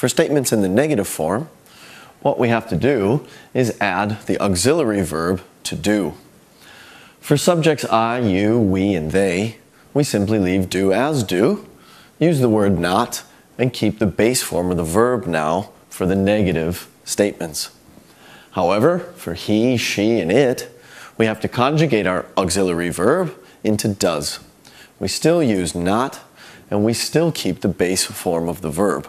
For statements in the negative form, what we have to do is add the auxiliary verb to do. For subjects I, you, we, and they, we simply leave do as do, use the word not, and keep the base form of the verb now for the negative statements. However, for he, she, and it, we have to conjugate our auxiliary verb into does. We still use not, and we still keep the base form of the verb.